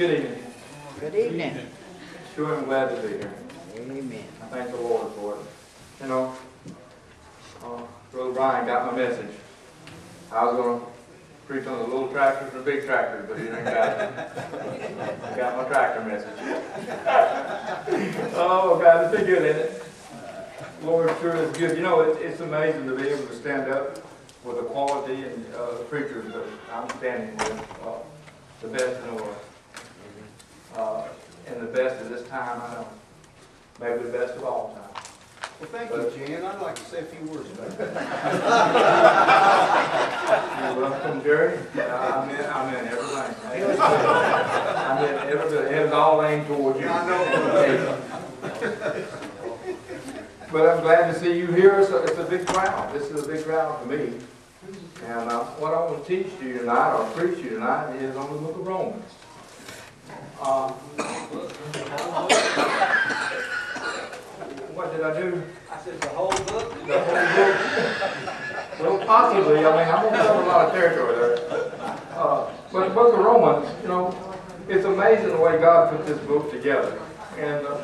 Good evening. Good evening. Sure I'm glad to be here. Amen. I thank the Lord for it. You know, uh, Brother Byron got my message. I was gonna preach on the little tractors and the big tractors, but he didn't got it. Got my tractor message. Oh, God, it's been good, isn't it? Lord sure is good. You know, it, it's amazing to be able to stand up with the quality and, uh, preachers that I'm standing with, uh, the best in the world. Uh, and the best of this time, I know. Maybe the best of all time. Well, thank you, Jan. I'd like to say a few words about that. You're welcome, Jerry. Uh, I meant, I meant everything. I meant everything. It was all aimed towards you. I know. But I'm glad to see you here. It's a, it's a big crowd. This is a big crowd for me. And uh, what I want to teach you tonight, or preach you tonight, is on the book of Romans. Uh, what did I do? I said the whole book? The whole book? Well, possibly, I mean, I'm gonna cover a lot of territory there. Uh, But the book of Romans, you know, it's amazing the way God put this book together. And uh,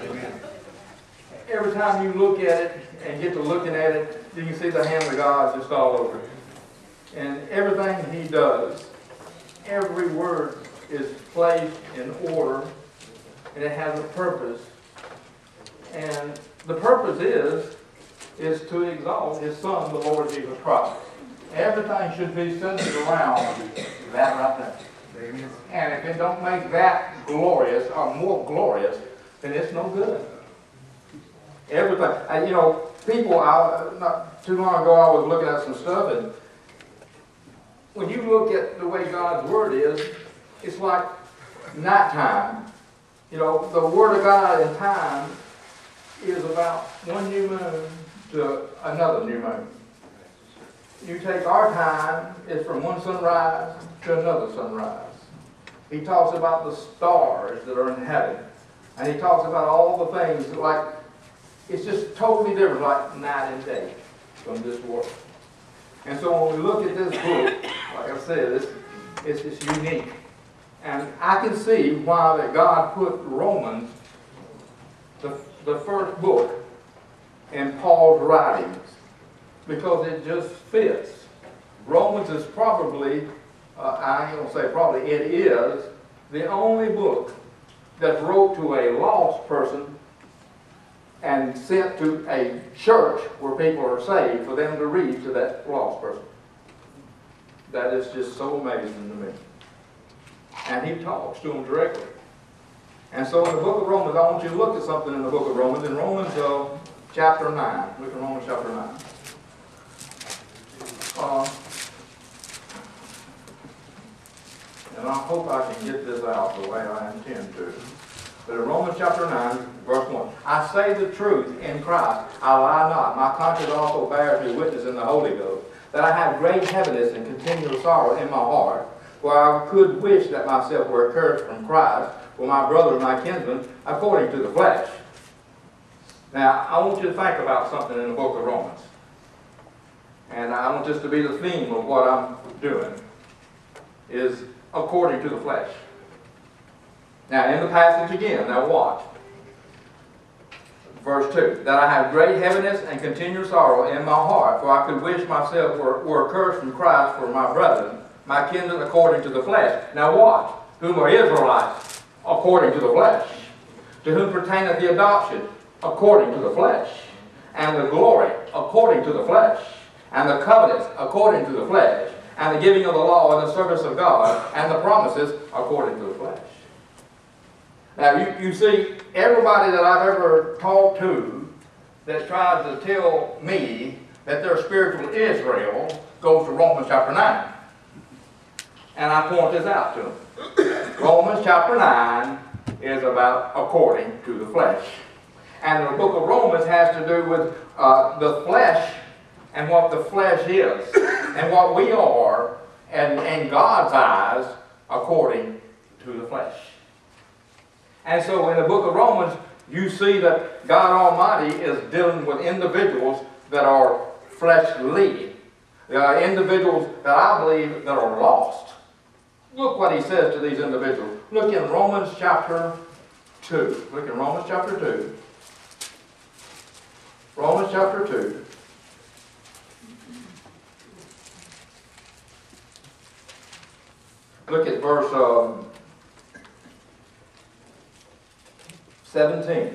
every time you look at it and get to looking at it, you can see the hand of God just all over it. And everything he does, every word is placed in order, and it has a purpose. And the purpose is, is to exalt his son, the Lord Jesus Christ. Everything should be centered around that right there. And if it don't make that glorious or more glorious, then it's no good. Everything, you know, people, I, not too long ago, I was looking at some stuff and when you look at the way God's word is, it's like nighttime. You know, the word of God in time is about one new moon to another new moon. You take our time, it's from one sunrise to another sunrise. He talks about the stars that are in heaven. And he talks about all the things like, it's just totally different, like night and day from this world. And so when we look at this book, like I said, it's, it's, it's unique. And I can see why that God put Romans, the, the first book, in Paul's writings, because it just fits. Romans is probably, uh, I ain't gonna say probably, it is the only book that's wrote to a lost person and sent to a church where people are saved for them to read to that lost person. That is just so amazing to me. And he talks to them directly. And so in the book of Romans, I want you to look at something in the book of Romans. In Romans uh, chapter 9, look at Romans chapter 9. Uh, and I hope I can get this out the way I intend to. But in Romans chapter 9, verse 1, I say the truth in Christ, I lie not. My conscience also bears me witness in the Holy Ghost, that I have great heaviness and continual sorrow in my heart, for I could wish that myself were accursed from Christ for my brother and my kinsman, according to the flesh. Now, I want you to think about something in the book of Romans. And I want this to be the theme of what I'm doing, is according to the flesh. Now, in the passage again, now watch. Verse 2 That I have great heaviness and continual sorrow in my heart, for I could wish myself were, were accursed from Christ for my brethren, my kindred according to the flesh. Now, watch. Whom are Israelites? According to the flesh. To whom pertaineth the adoption? According to the flesh. And the glory? According to the flesh. And the covenants? According to the flesh. And the giving of the law and the service of God? And the promises? According to the flesh. Now, you, you see, everybody that I've ever talked to that tries to tell me that they're spiritual Israel goes to Romans chapter 9. And I point this out to them. Romans chapter 9 is about according to the flesh. And the book of Romans has to do with uh, the flesh and what the flesh is and what we are and in God's eyes according to the flesh. And so in the book of Romans, you see that God Almighty is dealing with individuals that are fleshly. There are individuals that I believe that are lost. Look what he says to these individuals. Look in Romans chapter 2. Look in Romans chapter 2. Romans chapter 2. Look at verse um, 17.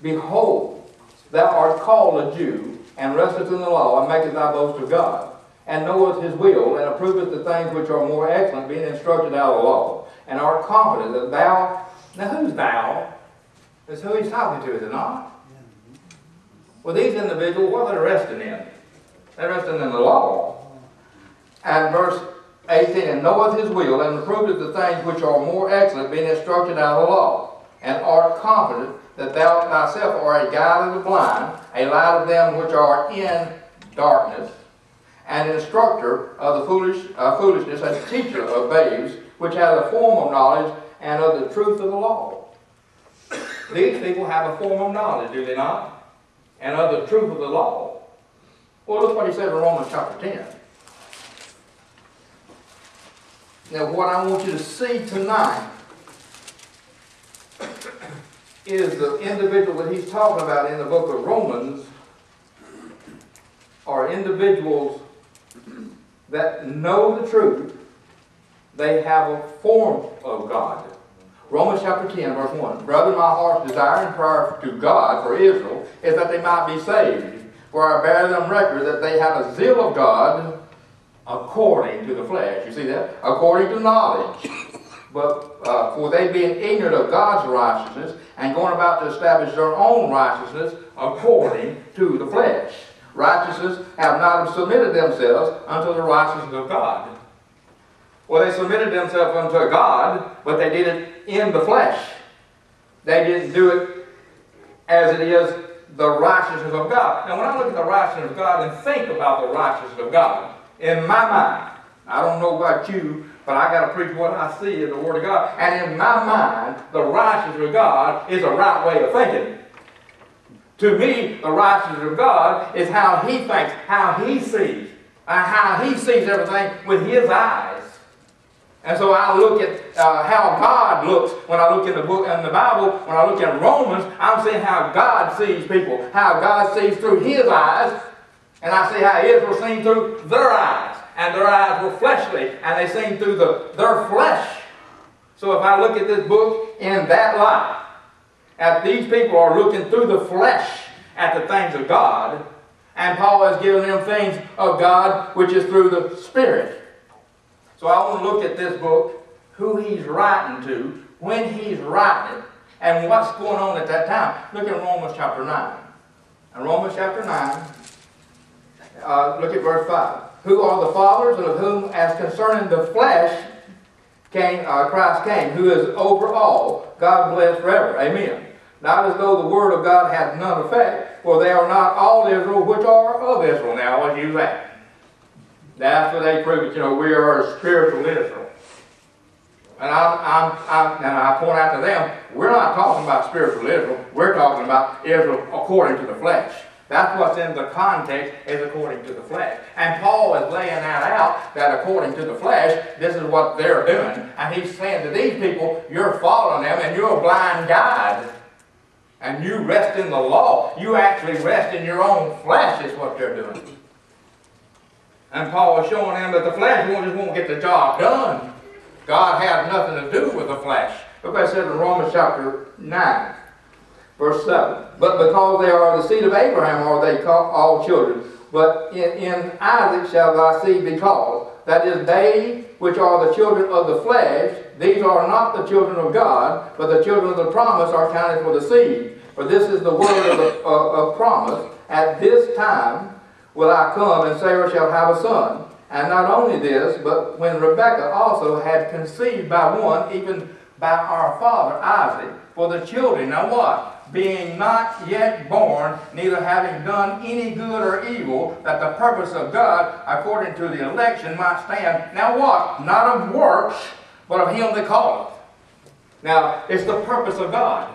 Behold, thou art called a Jew, and restest in the law, and makest thy boast of God, and knoweth his will, and approveth the things which are more excellent, being instructed out of the law, and art confident that thou, now who's thou? Is who he's talking to, is it not? Well, these individuals, what are they resting in? They're resting in the law. And verse 18, and knoweth his will, and approveth the things which are more excellent, being instructed out of the law, and art confident that thou thyself art a guide of the blind, a light of them which are in darkness, an instructor of the foolish, uh, foolishness, and teacher of babes, which has a form of knowledge and of the truth of the law. These people have a form of knowledge, do they not? And of the truth of the law. Well, look what he said in Romans chapter 10. Now, what I want you to see tonight is the individual that he's talking about in the book of Romans are individuals that know the truth. They have a form of God. Romans chapter 10, verse 1. Brother, my heart's desire and prayer to God for Israel is that they might be saved. For I bear them record that they have a zeal of God according to the flesh. You see that? According to knowledge. But uh, for they being ignorant of God's righteousness and going about to establish their own righteousness according to the flesh. Righteousness have not submitted themselves unto the righteousness of God. Well, they submitted themselves unto God, but they did it in the flesh. They didn't do it as it is the righteousness of God. Now, when I look at the righteousness of God and think about the righteousness of God, in my mind, I don't know about you, but I got to preach what I see in the Word of God. And in my mind, the righteousness of God is a right way of thinking. To me, the righteousness of God is how He thinks, how He sees, uh, how He sees everything with His eyes. And so I look at uh, how God looks when I look in the book in the Bible. When I look in Romans, I'm seeing how God sees people, how God sees through His eyes, and I see how Israel seen through their eyes and their eyes were fleshly, and they seen through the, their flesh. So if I look at this book in that light, at these people are looking through the flesh at the things of God, and Paul has given them things of God which is through the Spirit. So I want to look at this book, who he's writing to, when he's writing it, and what's going on at that time. Look at Romans chapter 9. In Romans chapter 9, uh, look at verse 5 who are the fathers, and of whom, as concerning the flesh, came, uh, Christ came, who is over all, God bless forever. Amen. Not as though the word of God had none effect, for they are not all Israel which are of Israel. Now, let's use that. That's what they prove it. You know, we are a spiritual Israel. And I'm, I'm, I'm, and I point out to them, we're not talking about spiritual Israel. We're talking about Israel according to the flesh. That's what's in the context is according to the flesh. And Paul is laying that out that according to the flesh, this is what they're doing. And he's saying to these people, you're following them and you're a blind guide. And you rest in the law. You actually rest in your own flesh is what they're doing. And Paul is showing them that the flesh won't, just won't get the job done. God has nothing to do with the flesh. Look what it says in Romans chapter 9. Verse 7. But because they are the seed of Abraham are they all children. But in, in Isaac shall thy seed be called. That is, they which are the children of the flesh, these are not the children of God, but the children of the promise are counted for the seed. For this is the word of, the, uh, of promise. At this time will I come, and Sarah shall have a son. And not only this, but when Rebekah also had conceived by one, even by our father Isaac, for the children, now what? Being not yet born, neither having done any good or evil, that the purpose of God, according to the election, might stand. Now what? Not of works, but of him that calleth. Now, it's the purpose of God.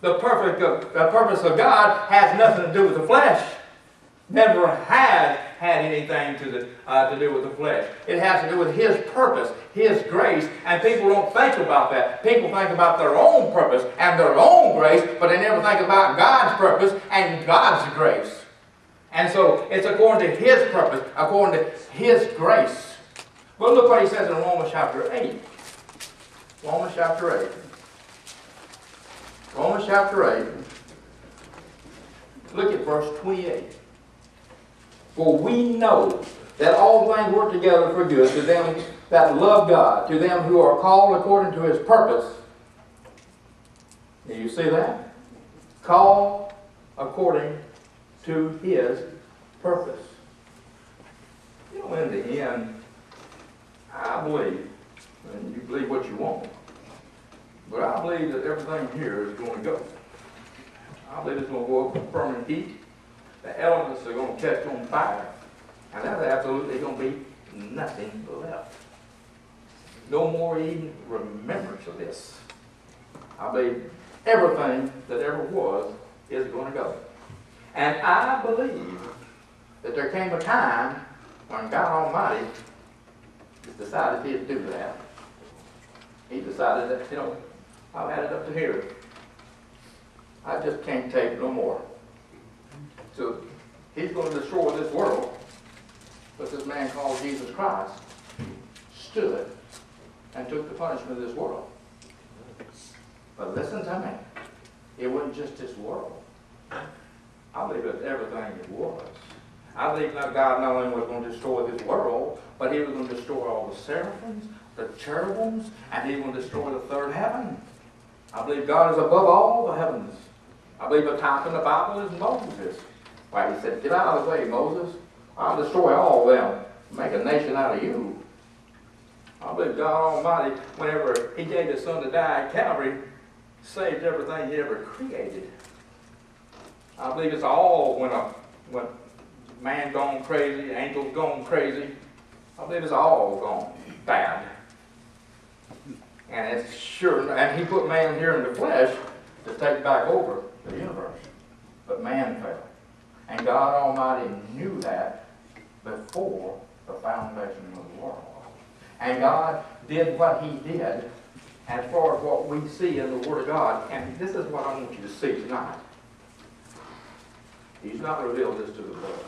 The, perfect, the purpose of God has nothing to do with the flesh. Never has had anything to, the, uh, to do with the flesh. It has to do with His purpose, His grace, and people don't think about that. People think about their own purpose and their own grace, but they never think about God's purpose and God's grace. And so it's according to His purpose, according to His grace. Well, look what He says in Romans chapter 8. Romans chapter 8. Romans chapter 8. Look at verse 28. For we know that all things work together for good to them that love God, to them who are called according to his purpose. Do you see that? Called according to his purpose. You know, in the end, I believe, and you believe what you want, but I believe that everything here is going to go. I believe it's going to go up in permanent heat. The elements are going to catch on fire. And there's absolutely going to be nothing left. No more even remembrance of this. I believe everything that ever was is going to go. And I believe that there came a time when God Almighty decided he'd do that. He decided that, you know, I've had it up to here. I just can't take no more. So he's going to destroy this world. But this man called Jesus Christ stood and took the punishment of this world. But listen to me. It wasn't just this world. I believe that everything it was. I believe that God not only was going to destroy this world, but he was going to destroy all the seraphims, the cherubims, and he was going to destroy the third heaven. I believe God is above all the heavens. I believe a type in the Bible is Moses. Why, he said, Get out of the way, Moses. I'll destroy all of them, make a nation out of you. I believe God Almighty, whenever He gave His Son to die at Calvary, saved everything He ever created. I believe it's all when a when man gone crazy, angels gone crazy. I believe it's all gone bad. And it's sure, and He put man here in the flesh to take back over the universe. But man fell. And God Almighty knew that before the foundation of the world. And God did what He did as far as what we see in the Word of God. And this is what I want you to see tonight. He's not revealed this to the world.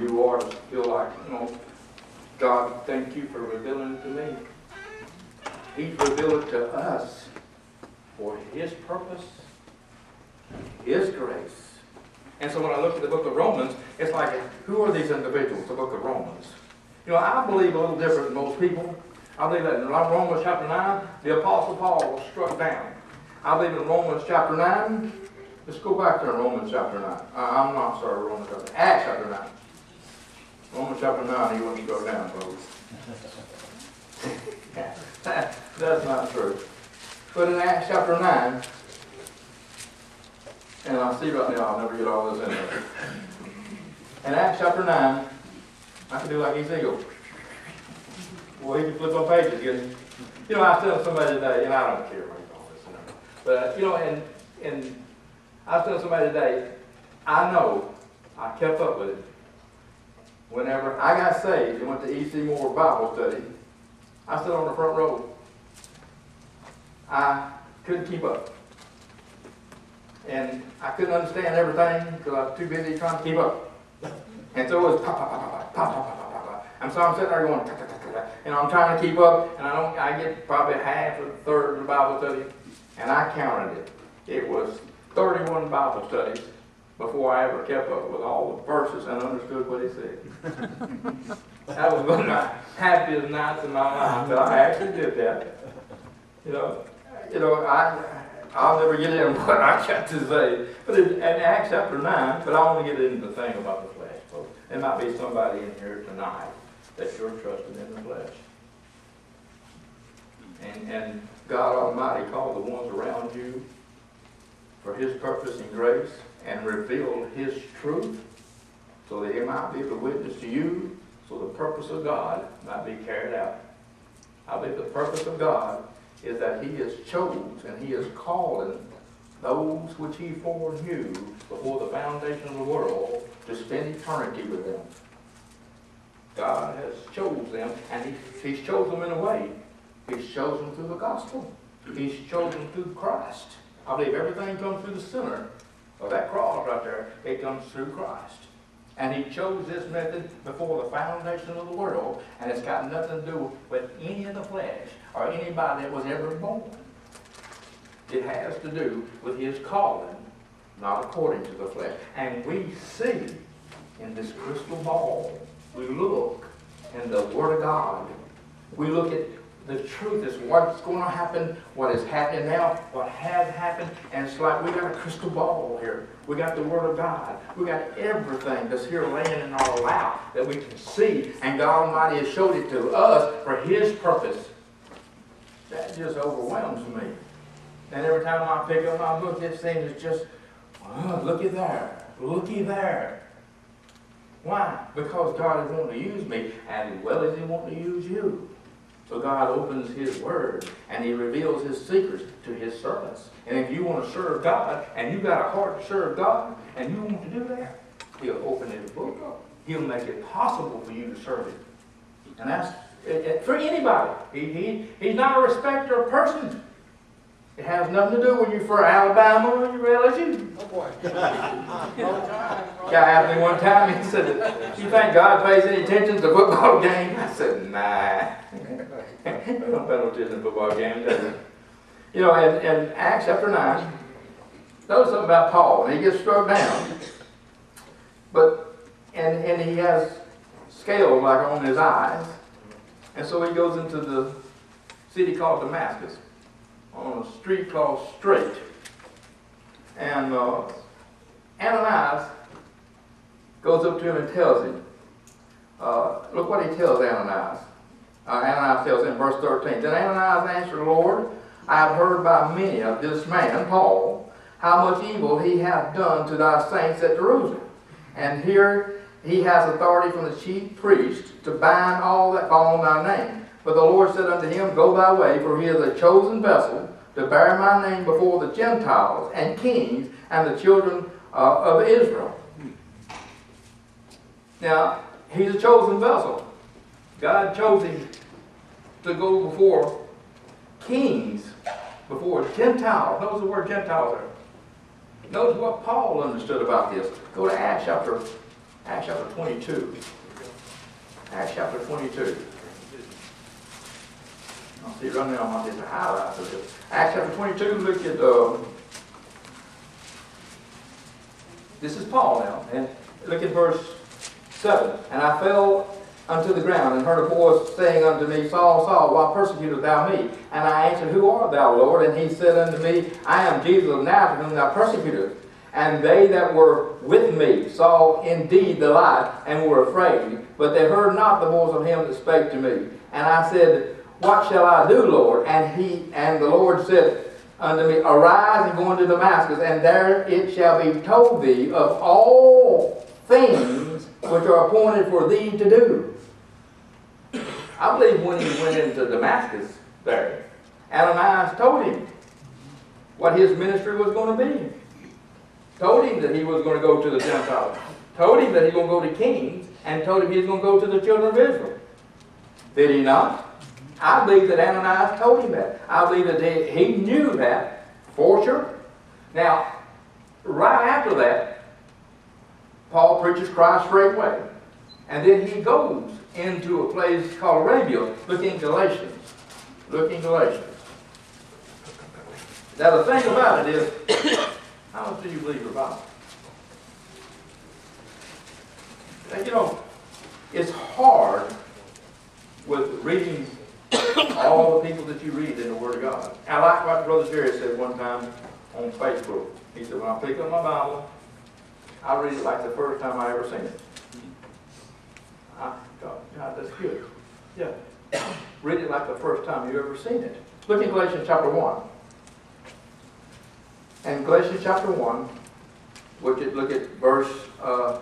You ought to feel like, you know, God, thank you for revealing it to me. He's revealed it to us for His purpose, His grace. And so when I look at the book of Romans, it's like, who are these individuals, the book of Romans? You know, I believe a little different than most people. I believe that in Romans chapter 9, the Apostle Paul was struck down. I believe in Romans chapter 9, let's go back there Romans chapter 9. Uh, I'm not sorry, Romans chapter Acts chapter 9. Romans chapter 9, he wasn't struck down, folks. That's not true. But in Acts chapter 9, and I see right now, I'll never get all this in there. In Acts chapter 9, I can do like Ezekiel. Well, he can flip on pages. You know, I telling somebody today, and I don't care what you call this. But, you know, and, and I telling somebody today, I know I kept up with it. Whenever I got saved and went to E.C. Moore Bible study, I stood on the front row. I couldn't keep up. And I couldn't understand everything because I was too busy trying to keep up. And so it was pop, pop, pop, pop, pop, pop, pop, pop, pop. And so I'm sitting there going, and I'm trying to keep up, and I don't, I get probably half or a third of the Bible study, and I counted it. It was 31 Bible studies before I ever kept up with all the verses and understood what he said. that was one of my happiest nights in my life that I actually did that. You know, you know, I, I'll never get into what I got to say. But in, in Acts chapter 9, but I only get into the thing about the flesh, folks. There might be somebody in here tonight that you're trusting in the flesh. And, and God Almighty called the ones around you for His purpose and grace and revealed His truth so that He might be able to witness to you so the purpose of God might be carried out. I believe the purpose of God is that He has chosen and He is calling those which He foreknew before the foundation of the world to spend eternity with them. God has chosen them, and he, He's chosen them in a way. He's chosen through the gospel. He's chosen through Christ. I believe everything comes through the center of that cross right there. It comes through Christ. And He chose this method before the foundation of the world, and it's got nothing to do with any of the flesh or anybody that was ever born. It has to do with His calling, not according to the flesh. And we see in this crystal ball, we look in the Word of God. We look at the truth is what's going to happen, what is happening now, what has happened, and it's like we got a crystal ball here. We got the Word of God. We got everything that's here laying in our lap that we can see, and God Almighty has showed it to us for His purpose. That just overwhelms me. And every time I pick up my book, it seems just, oh, looky there, looky there. Why? Because God is wanting to use me as well as He wants to use you. So God opens His Word and He reveals His secrets to His servants. And if you want to serve God and you got a heart to serve God and you want to do that, He'll open His book up. He'll make it possible for you to serve Him. And that's it, it, for anybody. He, he, he's not a respecter of persons. It has nothing to do with you for Alabama or your LSU. Oh, boy. Guy asked me one time, he said, you think God pays any attention to football games? I said, nah. No attention to football games, he? You know, in, in Acts chapter 9, notice something about Paul, and he gets struck down, but, and, and he has scales like on his eyes, and so he goes into the city called Damascus, on a street called Straight. And uh, Ananias goes up to him and tells him, uh, look what he tells Ananias. Uh, Ananias tells him, verse 13, Then Ananias answered, Lord, I have heard by many of this man, Paul, how much evil he hath done to thy saints at Jerusalem. And here he has authority from the chief priest to bind all that call on thy name. But the Lord said unto him, Go thy way, for he is a chosen vessel to bear my name before the Gentiles and kings and the children uh, of Israel. Now, he's a chosen vessel. God chose him to go before kings, before Gentiles. Notice the word Gentiles there. Notice what Paul understood about this. Go to Acts chapter, Acts chapter 22. Acts chapter 22. I'll see right now, I did the highlights of this. Acts chapter 22, look at, uh, this is Paul now, and look at verse 7. And I fell unto the ground, and heard a voice saying unto me, Saul, Saul, why persecutest thou me? And I answered, Who art thou, Lord? And he said unto me, I am Jesus of Nazareth, whom thou persecutest. And they that were with me saw indeed the light, and were afraid, but they heard not the voice of him that spake to me. And I said, What shall I do, Lord? And he and the Lord said unto me, Arise and go into Damascus, and there it shall be told thee of all things which are appointed for thee to do. I believe when he went into Damascus there, Ananias told him what his ministry was going to be. Told him that he was going to go to the Gentiles. Told him that he was going to go to kings, and told him he was going to go to the children of Israel. Did he not? I believe that Ananias told him that. I believe that he, knew that for sure. Now, right after that, Paul preaches Christ straightway. And then he goes into a place called Arabia. Look in Galatians. Look in Galatians. Now the thing about it is, how much do you believe your Bible? You know, it's hard with reading all the people that you read in the Word of God. I like what Brother Jerry said one time on Facebook. He said, when I pick up my Bible, I read it like the first time I ever seen it. God, that's good. Yeah. Read it like the first time you ever seen it. Look in Galatians chapter 1. And Galatians chapter 1, look at, look at verse uh,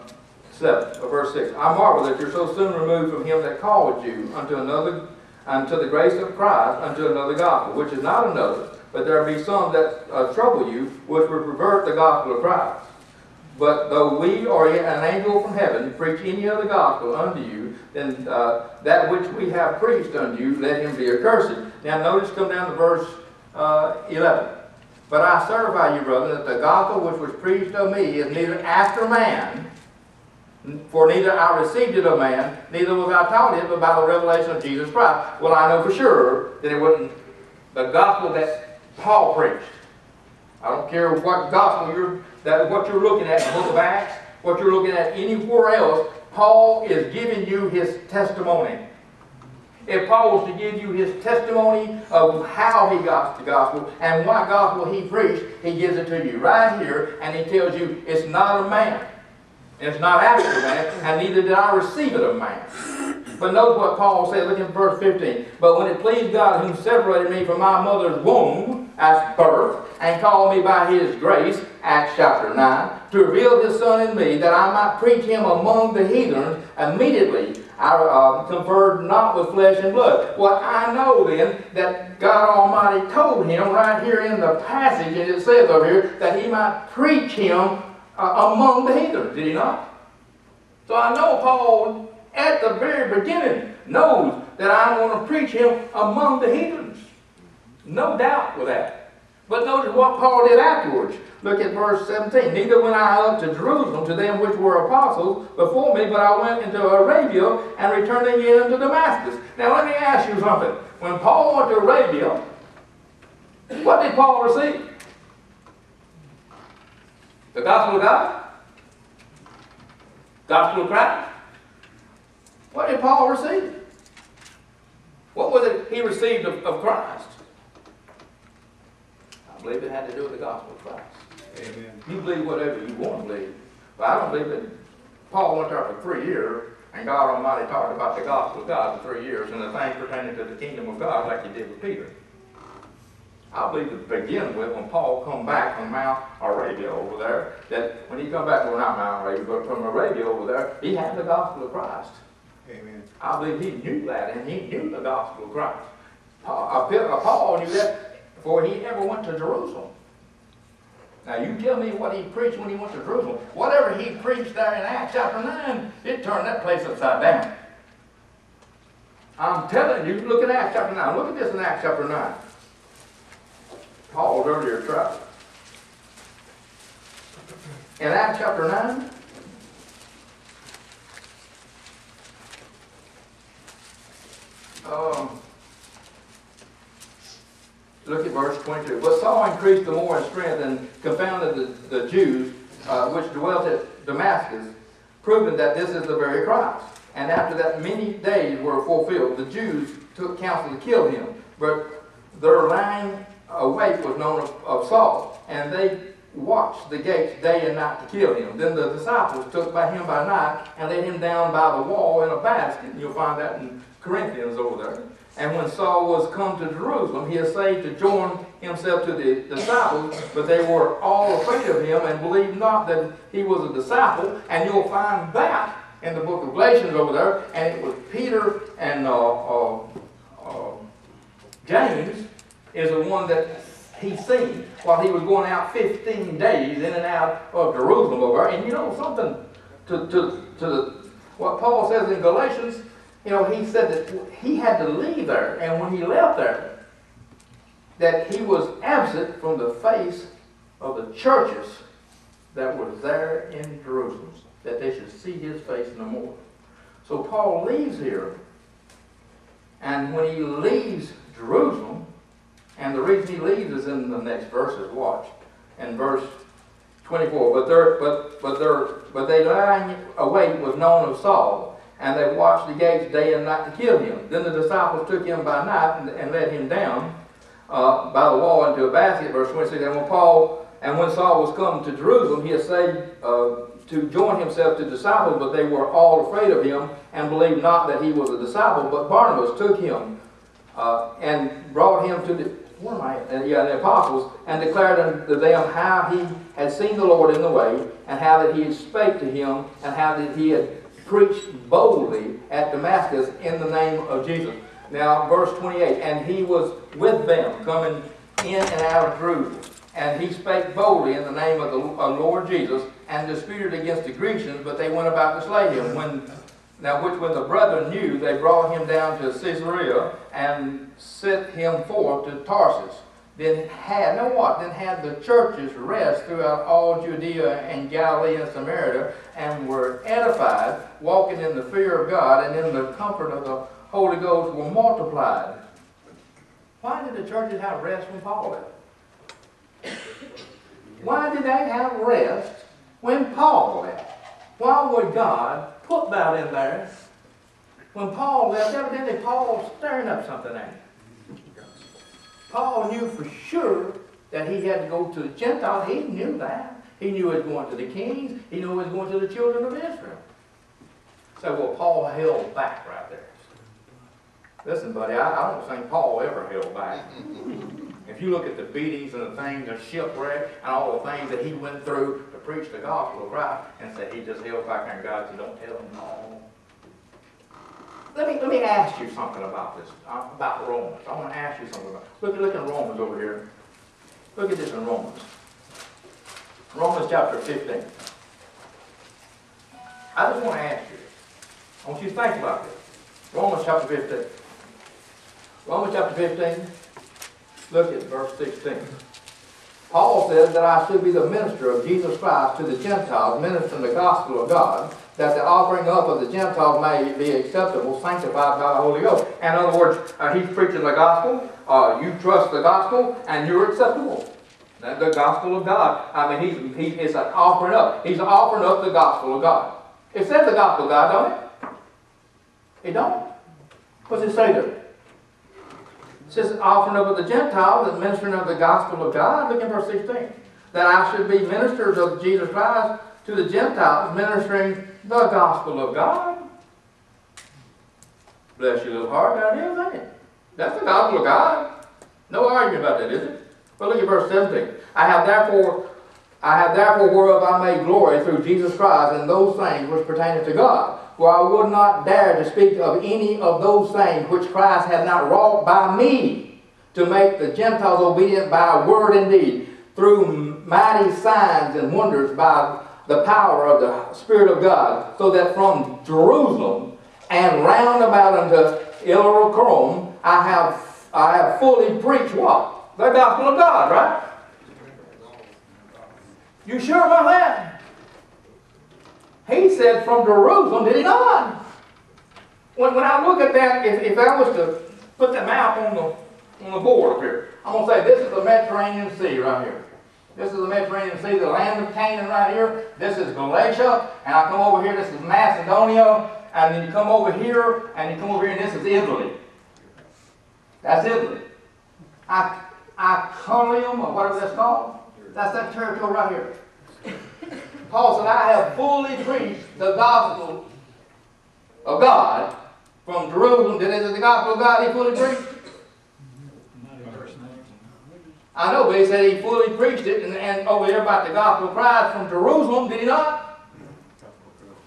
7, or verse 6. I marvel that you're so soon removed from him that called you unto another, unto the grace of Christ, unto another gospel, which is not another, but there be some that uh, trouble you, which would pervert the gospel of Christ. But though we or an angel from heaven preach any other gospel unto you, then uh, that which we have preached unto you, let him be accursed. Now notice, come down to verse uh, 11. But I certify you, brother, that the gospel which was preached of me is neither after man, for neither I received it of man, neither was I taught it, but by the revelation of Jesus Christ. Well, I know for sure that it wasn't the gospel that Paul preached. I don't care what gospel you're that what you're looking at in the book of Acts, what you're looking at anywhere else, Paul is giving you his testimony. If Paul was to give you his testimony of how he got the gospel and what gospel he preached, he gives it to you right here, and he tells you it's not a man. It's not after man, and neither did I receive it of man. But notice what Paul said, look in verse 15. But when it pleased God who separated me from my mother's womb, as birth, and called me by his grace, Acts chapter 9, to reveal his son in me, that I might preach him among the heathens, immediately I uh, conferred not with flesh and blood. Well, I know then that God Almighty told him right here in the passage, and it says over here, that he might preach him uh, among the heathens, did he not? So I know Paul, at the very beginning, knows that I'm going to preach him among the heathens. No doubt with that. But notice what Paul did afterwards. Look at verse 17. Neither went I up to Jerusalem to them which were apostles before me, but I went into Arabia and returned again to Damascus. Now let me ask you something. When Paul went to Arabia, what did Paul receive? The gospel of God? Gospel of Christ? What did Paul receive? What was it he received of, of Christ? I believe it had to do with the gospel of Christ. Amen. You believe whatever you want to believe. But I don't believe that Paul went there for three years and God Almighty talked about the gospel of God for three years and the things pertaining to the kingdom of God like he did with Peter. I believe to begin with, when Paul come back from Mount Arabia over there, that when he come back, well not Mount Arabia, but from Arabia over there, he had the gospel of Christ. Amen. I believe he knew that, and he knew the gospel of Christ. Paul, uh, Pe- uh, Paul knew that before he ever went to Jerusalem. Now you tell me what he preached when he went to Jerusalem. Whatever he preached there in Acts chapter 9, it turned that place upside down. I'm telling you, look at Acts chapter 9. Look at this in Acts chapter 9. Paul's earlier travel. In Acts chapter 9, um, look at verse 22. But Saul increased the more in strength and confounded the, the Jews uh, which dwelt at Damascus, proving that this is the very Christ. And after that many days were fulfilled, the Jews took counsel to kill him. But their lying awake was known of, of Saul, and they watched the gates day and night to kill him. Then the disciples took by him by night and laid him down by the wall in a basket. You'll find that in Corinthians over there. And when Saul was come to Jerusalem, he essayed to join himself to the disciples, but they were all afraid of him and believed not that he was a disciple. And you'll find that in the book of Galatians over there. And it was Peter and uh, uh, uh, James is the one that he seen while he was going out 15 days in and out of Jerusalem over there. And you know something to, to, to what Paul says in Galatians, you know, he said that he had to leave there. And when he left there, that he was absent from the face of the churches that were there in Jerusalem, that they should see his face no more. So Paul leaves here, and when he leaves Jerusalem, and the reason he leaves is in the next verses. Watch, in verse 24. But their, but but their, but they lying awake was known of Saul, and they watched the gates day and night to kill him. Then the disciples took him by night and, and let him down uh, by the wall into a basket. Verse 26. And when Paul and when Saul was come to Jerusalem, he essayed uh, to join himself to disciples, but they were all afraid of him and believed not that he was a disciple. But Barnabas took him uh, and brought him to the what am I? Uh, yeah, the apostles, and declared unto them how he had seen the Lord in the way, and how that he had spake to him, and how that he had preached boldly at Damascus in the name of Jesus. Now, verse 28, and he was with them, coming in and out of Jerusalem. And he spake boldly in the name of the Lord Jesus, and disputed against the Grecians, but they went about to slay him. When now, which when the brethren knew, they brought him down to Caesarea and sent him forth to Tarsus. Then had, know what? Then had the churches rest throughout all Judea and Galilee and Samaria, and were edified, walking in the fear of God and in the comfort of the Holy Ghost were multiplied. Why did the churches have rest when Paul left? Why did they have rest when Paul left? Why would God put that in there? When Paul left, evidently Paul was stirring up something there. Paul knew for sure that he had to go to the Gentiles. He knew that. He knew he was going to the kings. He knew he was going to the children of Israel. So, well, Paul held back right there. Listen, buddy, I, I don't think Paul ever held back. If you look at the beatings and the things, the shipwreck, and all the things that he went through to preach the gospel of Christ, and said he just held back and God said, don't tell him all. Let me, let me ask you something about this, uh, about Romans. I want to ask you something about Look, look in Romans over here. Look at this in Romans. Romans chapter 15. I just want to ask you. I want you to think about this. Romans chapter 15. Romans chapter 15. Look at verse 16. Paul says that I should be the minister of Jesus Christ to the Gentiles, ministering the gospel of God, that the offering up of the Gentiles may be acceptable, sanctified by the Holy Ghost. In other words, uh, he's preaching the gospel, uh, you trust the gospel, and you're acceptable. That's the gospel of God. I mean, he's, he, it's an offering up. He's offering up the gospel of God. It says the gospel of God, don't it? It don't. What's it say there? It says offering up of the Gentiles and ministering of the gospel of God. Look in verse 16. That I should be ministers of Jesus Christ to the Gentiles, ministering the gospel of God. Bless your little heart, that is, ain't it? That's the gospel of God. No argument about that, is it? But look at verse 17. I have therefore I have therefore whereof I may glory through Jesus Christ in those things which pertain to God. For I would not dare to speak of any of those things which Christ hath not wrought by me, to make the Gentiles obedient by word and deed, through mighty signs and wonders by the power of the Spirit of God, so that from Jerusalem and round about unto Illyricum I have I have fully preached what? The gospel of God, right? You sure about that? He said from Jerusalem, did he not? When, when I look at that, if, if I was to put the map on the, on the board up here, I'm going to say this is the Mediterranean Sea right here. This is the Mediterranean Sea, the land of Canaan right here. This is Galatia, and I come over here, this is Macedonia, and then you come over here, and you come over here, and this is Italy. That's Italy. Iconium, or whatever that's called. That's that territory right here. Paul said, I have fully preached the gospel of God from Jerusalem. Did it the gospel of God he fully preached? I know, but he said he fully preached it and, and over here about the gospel of Christ from Jerusalem, did he not?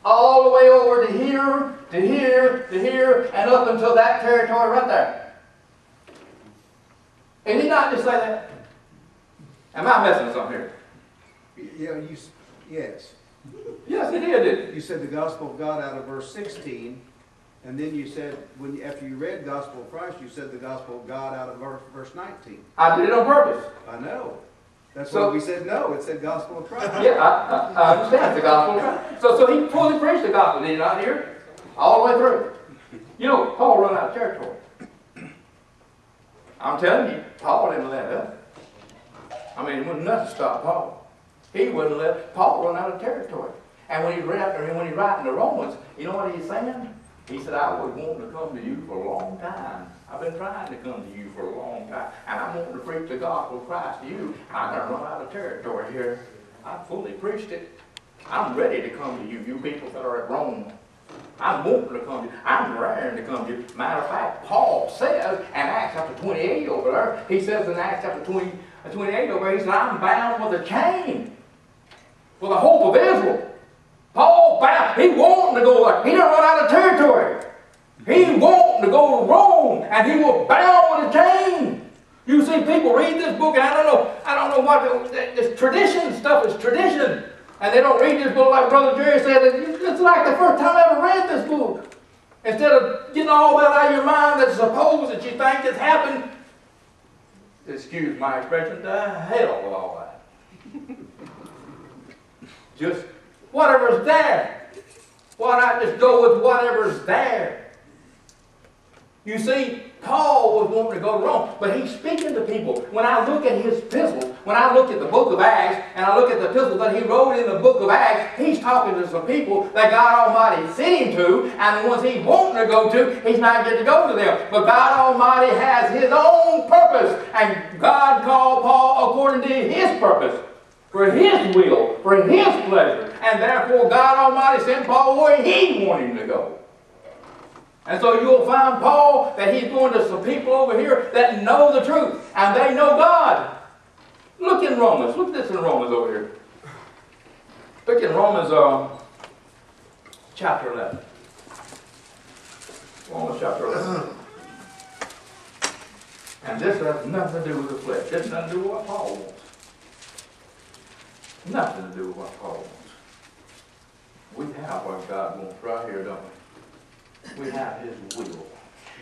All the way over to here, to here, to here, and up until that territory right there. And he not just say that? Am I messing something here? Yeah, you, yes. Yes, he did? You said the gospel of God out of verse sixteen, and then you said, when, after you read gospel of Christ, you said the gospel of God out of verse, verse nineteen. I did it on purpose. I know. That's So- why we said no, it said gospel of Christ. Yeah, I, I, I understand the gospel. of Christ. So, so he fully preached the gospel, did he not here? All the way through. You know, Paul run out of territory. I'm telling you, Paul didn't let up. I mean, it wasn't nothing to stop Paul. He wouldn't let Paul run out of territory. And when he read, mean, when he writing the Romans, you know what he's saying? He said, I was wanting to come to you for a long time. I've been trying to come to you for a long time. And I'm wanting to preach the gospel of Christ to you. I'm going to run out of territory here. I fully preached it. I'm ready to come to you, you people that are at Rome. I'm wanting to come to you. I'm raring to come to you. Matter of fact, Paul says in Acts chapter 28 over there, he says in Acts chapter 20, uh, 28 over there, he said, I'm bound with a chain for the hope of Israel. Paul he wanted to go there. He didn't run out of territory. He wanted to go to Rome, and he was bound with a chain. You see people read this book, and I don't know, I don't know what, this tradition stuff is tradition. And they don't read this book like Brother Jerry said. It's like the first time I ever read this book. Instead of getting all that out of your mind that suppose that you think has happened, excuse my expression, to hell with all that. just whatever's there. Why not just go with whatever's there? You see, Paul was wanting to go to Rome, but he's speaking to people. When I look at his epistles, when I look at the book of Acts, and I look at the epistles that he wrote in the book of Acts, he's talking to some people that God Almighty sent him to, and the ones he's wanting to go to, he's not getting to go to them. But God Almighty has his own purpose, and God called Paul according to his purpose for his will, for his pleasure. And therefore, God Almighty sent Paul where he wanted him to go. And so you'll find Paul that he's going to some people over here that know the truth and they know God. Look in Romans. Look at this in Romans over here. Look in Romans uh, chapter 11. Romans chapter 11. And this has nothing to do with the flesh. This has nothing to do with what Paul wants. Nothing to do with what Paul wants. We have what God wants right here, don't we? we have His will.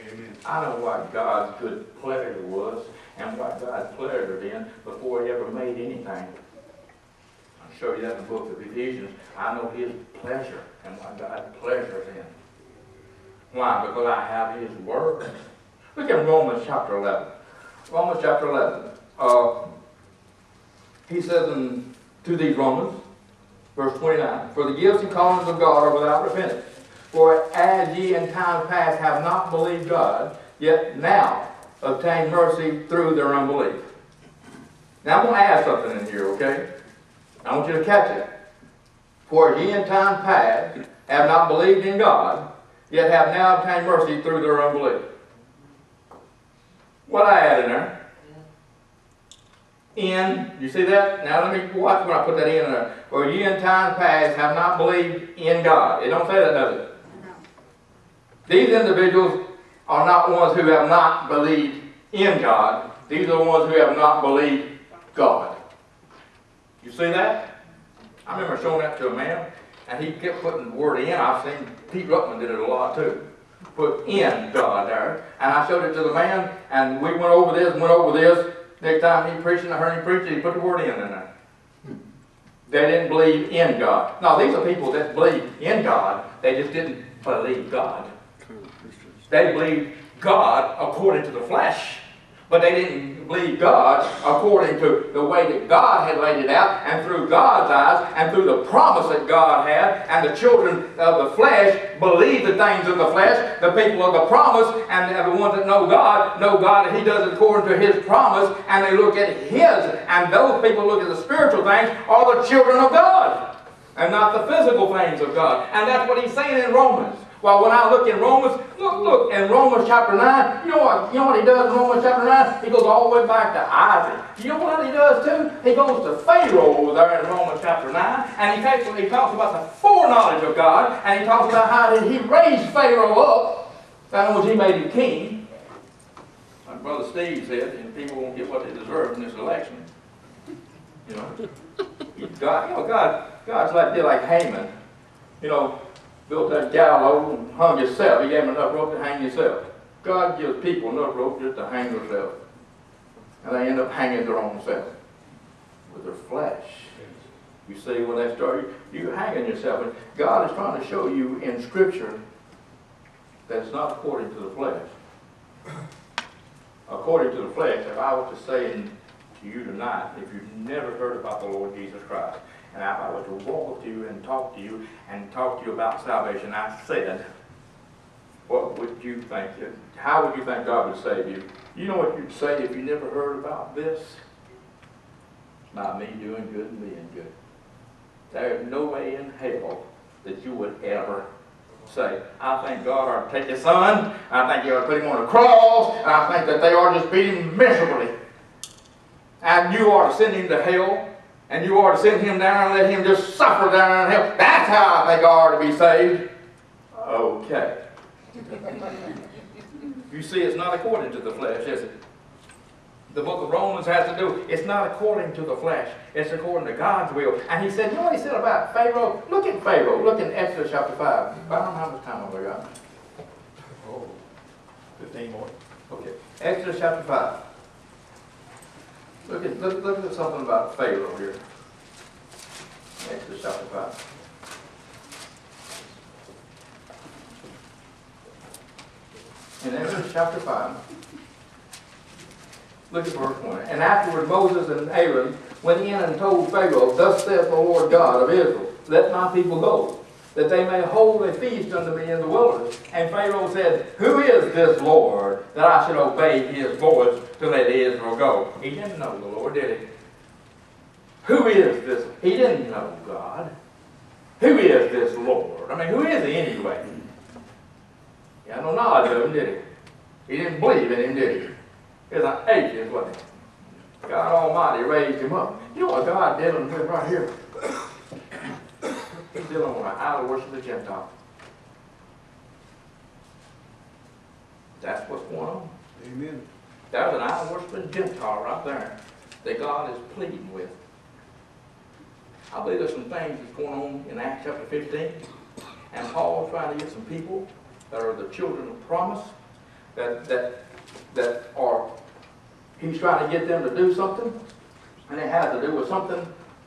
Amen. I know what God's good pleasure was and what God's pleasure in before He ever made anything. I'll show you that in the book of Ephesians. I know His pleasure and what God's pleasure is in. Why? Because I have His Word. Look at Romans chapter 11. Romans chapter 11. Uh, he says in, to these Romans, verse 29, For the gifts and callings of God are without repentance. For as ye in times past have not believed God, yet now obtain mercy through their unbelief. Now I'm going to add something in here, okay? I want you to catch it. For ye in times past have not believed in God, yet have now obtained mercy through their unbelief. What I add in there? In, you see that? Now let me watch when I put that in uh, there. For ye in times past have not believed in God. It don't say that, does it? No. These individuals are not ones who have not believed in God. These are the ones who have not believed God. You see that? I remember showing that to a man, and he kept putting the word in. I've seen Pete Ruckman did it a lot too. Put in God there. And I showed it to the man, and we went over this and went over this. Next time he preached, and I heard him preach, he put the word in in there. They didn't believe in God. Now, these are people that believe in God. They just didn't believe God. They believed God according to the flesh, but they didn't believe God according to the way that God had laid it out, and through God's eyes, and through the promise that God had, and the children of the flesh believe the things of the flesh, the people of the promise, and the ones that know God, know God, and He does it according to His promise, and they look at His, and those people look at the spiritual things, are the children of God, and not the physical things of God. And that's what He's saying in Romans. Well, when I look in Romans, look, look, in Romans chapter 9, you know what, you know what he does in Romans chapter 9? He goes all the way back to Isaac. You know what he does too? He goes to Pharaoh over there in Romans chapter 9, and he, takes, he talks about the foreknowledge of God, and he talks about how did he raised Pharaoh up, that was he made him king. Like Brother Steve said, and people won't get what they deserve in this election. You know, God, you know, God, God's like, they're like Haman. You know, built that gallows and hung yourself. He gave him enough rope to hang yourself. God gives people enough rope just to hang themselves. And they end up hanging their own self with their flesh. You see, when they start, you're hanging yourself. And God is trying to show you in Scripture that it's not according to the flesh. According to the flesh, if I was to say to you tonight, if you've never heard about the Lord Jesus Christ, and if I were to walk with you and talk to you and talk to you about salvation, I said, what would you think? How would you think God would save you? You know what you'd say if you never heard about this? About me doing good and being good. There's no way in hell that you would ever say, I think God ought to take his son, I think he ought to put him on a cross, and I think that they ought to just beat him miserably. And you ought to send him to hell, and you ought to send him down and let him just suffer down in hell. That's how I think I ought to be saved. Okay. you see, it's not according to the flesh, is it? the book of Romans has to do, it's not according to the flesh, it's according to God's will. And he said, you know what he said about Pharaoh? Look at Pharaoh. Look in Exodus chapter 5. Byron, how much time have I got? Oh, 15 more. Okay. Exodus chapter 5. Look at, look, look at something about Pharaoh here. Exodus chapter 5. In Exodus chapter 5, look at verse 1. And afterward Moses and Aaron went in and told Pharaoh, Thus saith the Lord God of Israel, Let my people go, that they may hold a feast unto me in the wilderness. And Pharaoh said, Who is this Lord, that I should obey his voice to let Israel go? He didn't know the Lord, did he? Who is this? He didn't know God. Who is this Lord? I mean, who is he anyway? He had no knowledge of him, did he? He didn't believe in him, did he? He was an atheist, wasn't he? God Almighty raised him up. You know what God did on him right here? He's dealing with an idol worship of Gentile. That's what's going on. Amen. There's an idol worshiping Gentile right there that God is pleading with. I believe there's some things that's going on in Acts chapter 15, and Paul's trying to get some people that are the children of promise, that that that are he's trying to get them to do something, and it has to do with something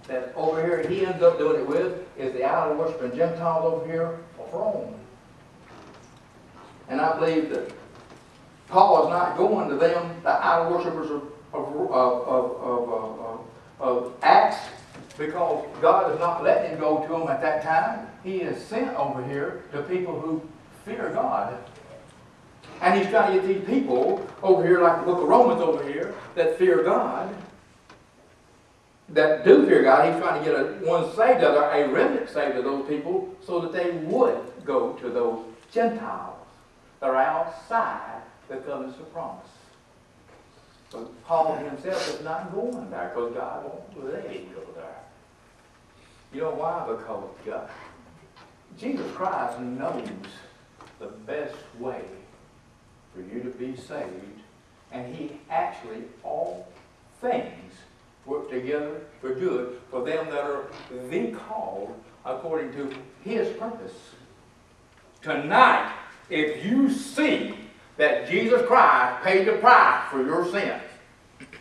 that over here he ends up doing it with is the idol worshiping Gentiles over here of Rome. And I believe that Paul is not going to them, the idol worshippers of, of, of, of, Acts, because God is not letting him go to them at that time. He is sent over here to people who fear God. And he's trying to get these people over here, like the book of Romans over here, that fear God, that do fear God. He's trying to get a, one saved, other, a remnant saved of those people, so that they would go to those Gentiles that are outside the covenants of promise. But Paul himself is not going there because God won't let him go there. You know why? Because God, Jesus Christ knows the best way for you to be saved, and He actually all things work together for good for them that are the called according to His purpose. Tonight, if you see that Jesus Christ paid the price for your sins,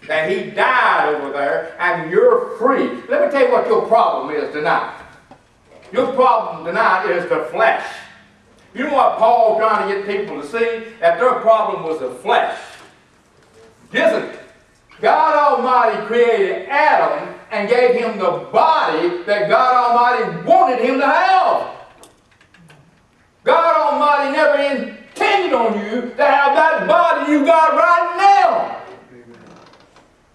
that He died over there, and you're free. Let me tell you what your problem is tonight. Your problem tonight is the flesh. You know what Paul's trying to get people to see? That their problem was the flesh. Listen, God Almighty created Adam and gave him the body that God Almighty wanted him to have. God Almighty never intended on you to have that body you got right now.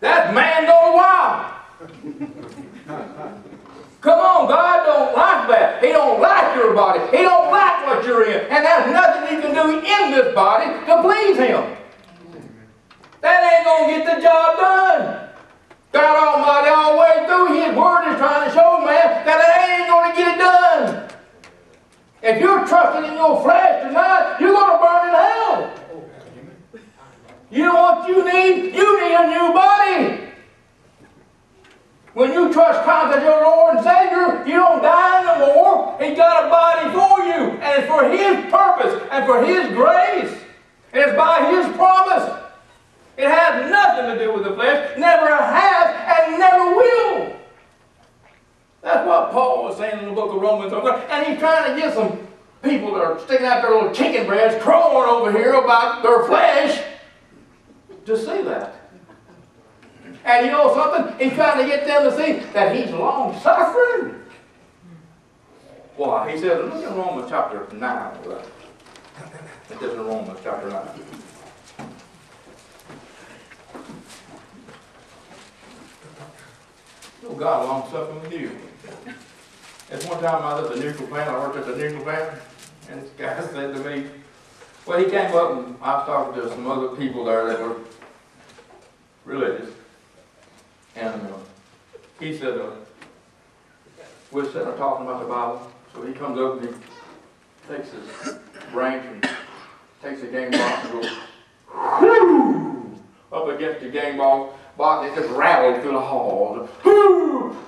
That man don't lie. Come on, God don't like that. He don't like your body. He don't like what you're in. And there's nothing you can do in this body to please Him. That ain't going to get the job done. God Almighty all the way through His Word is trying to show man that it ain't going to get it done. If you're trusting in your flesh tonight, you're going to burn in hell. You know what you need? You need a new body. When you trust Christ as your Lord and Savior, you don't die no more. He got a body for you, and it's for His purpose and for His grace. And it's by His promise. It has nothing to do with the flesh, never has, and never will. That's what Paul was saying in the book of Romans. And he's trying to get some people that are sticking out their little chicken breasts, crowing over here about their flesh, to see that. And you know something? He's trying to get them to see that he's long suffering. Why? He said, look in Romans chapter 9. It is in Romans chapter 9. Oh, God long suffering with you. At one time I was at the nuclear plant, I worked at the nuclear plant, and this guy said to me, well, he came up and I was talking to some other people there that were religious. And uh, he said, uh, we're sitting there talking about the Bible. So he comes up and he takes his branch and takes a game box and goes, whoo, up against the game ball box. It just rattled through the halls.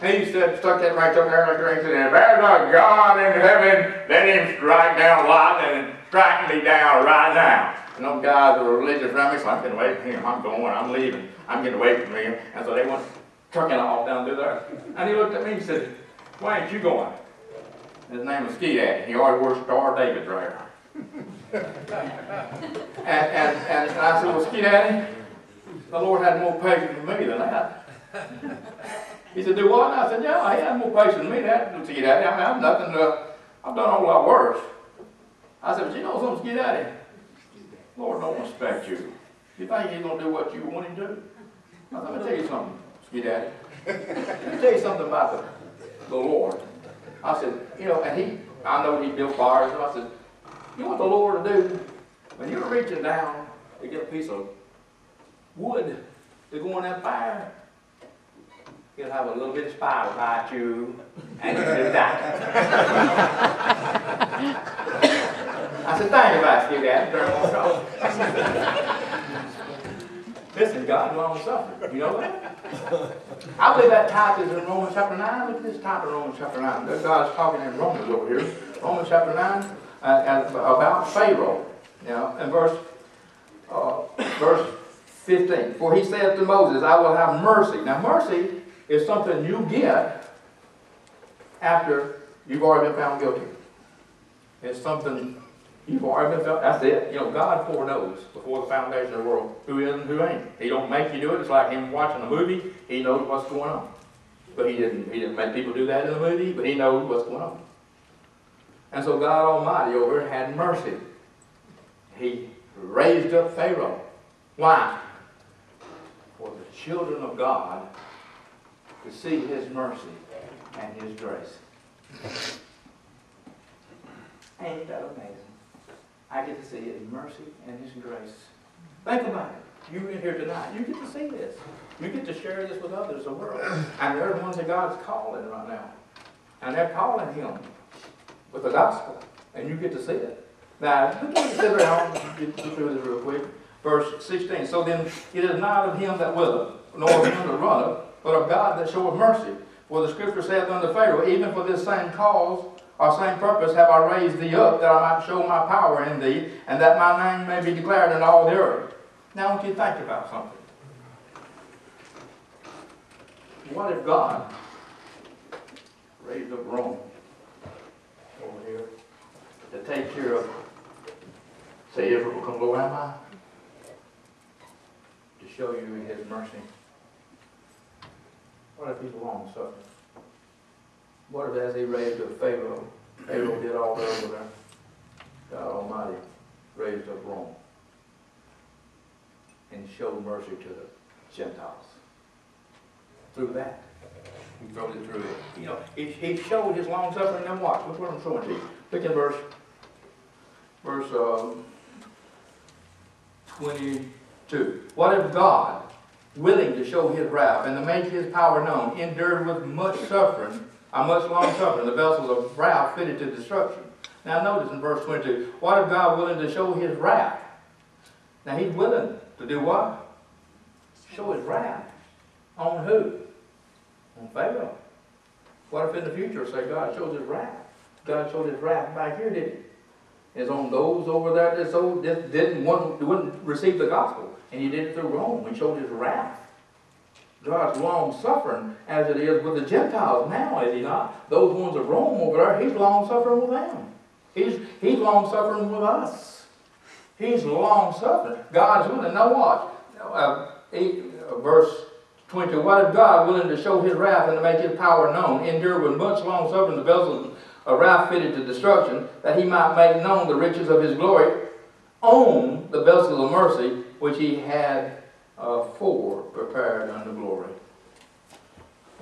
And he said, stuck that right up there like a ring. Said, "If there's a God in heaven, let him strike down lightning and strike me down right now. And those guys were religious around me, so I'm getting away from him. I'm going. I'm leaving. I'm getting away from him. And so they went trucking off down through there. And he looked at me and said, why ain't you going? His name was Ski Daddy. He always wore Star David right and, and, and I said, well, Ski Daddy, the Lord had more patience with me than that. He said, do what? I said, yeah, he had more patience than me that, Ski Daddy. I mean, I've nothing to, I've done a whole lot worse. I said, but you know something, Ski Daddy? Lord don't respect you. You think he's going to do what you want him to do? I said, let me tell you something, Ski Daddy. Let me tell you something about the, the Lord. I said, you know, and he, I know he built fires, I said, you know what the Lord will do? When you're reaching down to get a piece of wood to go in that fire, he'll have a little bit of spider bite you, and you'll that. I said, thank you, Vice Ski Daddy, turn on off. Listen, God long suffering. You know that? I believe that type is in Romans chapter 9. Look at this type in Romans chapter 9. God's talking in Romans over here. Romans chapter 9 uh, about Pharaoh. Now, in verse, uh, verse 15. For he said to Moses, I will have mercy. Now, mercy is something you get after you've already been found guilty. It's something You've already been felt, that's it. You know, God foreknows before the foundation of the world who is and who ain't. He don't make you do it. It's like him watching a movie. He knows what's going on. But he didn't, he didn't make people do that in the movie, but he knows what's going on. And so God Almighty over had mercy. He raised up Pharaoh. Why? For the children of God to see his mercy and his grace. Ain't that amazing? I get to see His mercy and His grace. Think about it. You're in here tonight, you get to see this. You get to share this with others, the world. And they're the ones that God's calling right now. And they're calling Him with the gospel. And you get to see it. Now, look at around, get through this real quick. Verse 16. So then, it is not of him that willeth, nor of him that runneth, but of God that showeth mercy. For the scripture saith unto Pharaoh, Even for this same cause our same purpose have I raised thee up, that I might show my power in thee, and that my name may be declared in all the earth. Now, want you think about something. What if God raised up Rome over here to take care of, say, Israel come low am I? To show you his mercy. What if he's long suffering? What if as he raised up Pharaoh, Pharaoh did all that over there? God Almighty raised up Rome and showed mercy to the Gentiles. Through that. He wrote it through it. You know, he, he showed his long suffering and watch. Look what I'm showing to you. Look in verse, verse um, 22. What if God, willing to show his wrath and to make his power known, endured with much suffering are much long suffering, the vessels of wrath fitted to destruction. Now notice in verse 22, what if God willing to show his wrath? Now he's willing to do what? Show his wrath. On who? On Pharaoh. What if in the future, say God shows his wrath? God showed his wrath back here, did he? It's on those over there that so didn't want, wouldn't receive the gospel. And he did it through Rome. He showed his wrath. God's long suffering as it is with the Gentiles now, is he not? Those ones of Rome over there, he's long suffering with them. He's, he's long suffering with us. He's long suffering. God's willing. Now watch. Uh, eight, uh, verse 22. What if God, willing to show his wrath and to make his power known, endure with much long suffering the vessels of wrath fitted to destruction, that he might make known the riches of his glory on the vessels of mercy which he had uh, for prepared unto glory.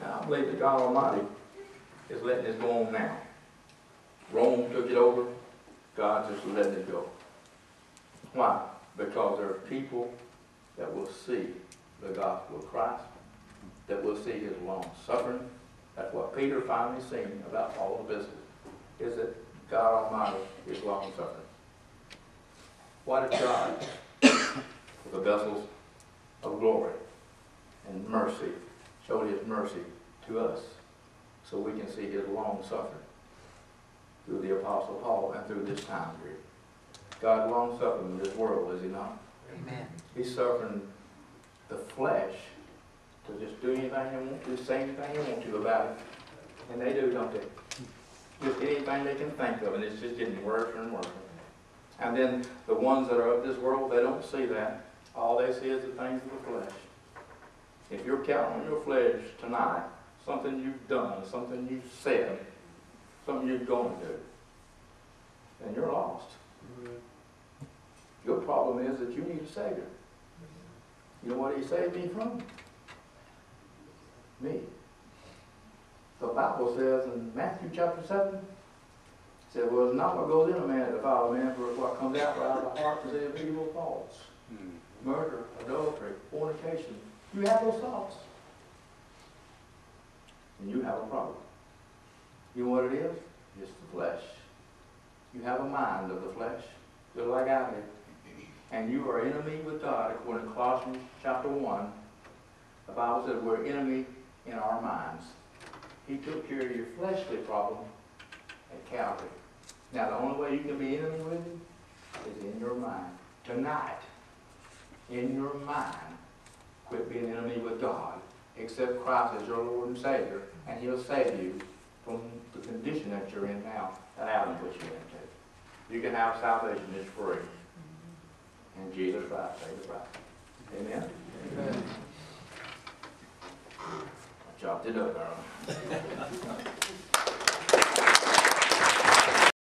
Now, I believe that God Almighty is letting this go on now. Rome took it over. God just letting it go. Why? Because there are people that will see the gospel of Christ, that will see his long suffering. That's what Peter finally seen about all the business, is that God Almighty is long suffering. What if God, the vessels of glory and mercy, showed his mercy to us, so we can see his long suffering through the Apostle Paul and through this time period. God long suffering in this world, is he not? Amen. He's suffering the flesh to just do anything they want to, say anything they want to about it. And they do, don't they? Just anything they can think of, and it's just getting worse and worse. And then the ones that are of this world, they don't see that. All they see is the things of the flesh. If you're counting on your flesh tonight, something you've done, something you've said, something you're going to do, then you're lost. Your problem is that you need a Savior. You know what he saved me from? Me. The Bible says in Matthew chapter 7, it said, Well, it's not what goes in a man that defiles a man, it's what comes out out of the heart is of evil thoughts. Murder, adultery, fornication. You have those thoughts. And you have a problem. You know what it is? It's the flesh. You have a mind of the flesh, just like I do and you are enemy with God, according to Colossians chapter 1. The Bible says we're enemy in our minds. He took care of your fleshly problem at Calvary. Now, the only way you can be enemy with him is in your mind. Tonight, in your mind, quit being enemy with God. Accept Christ as your Lord and Savior, and He'll save you from the condition that you're in now, that Adam put you into. You can have salvation, it's free. And Jesus Christ paid the price. Amen? Amen. I chopped it up, Darrell.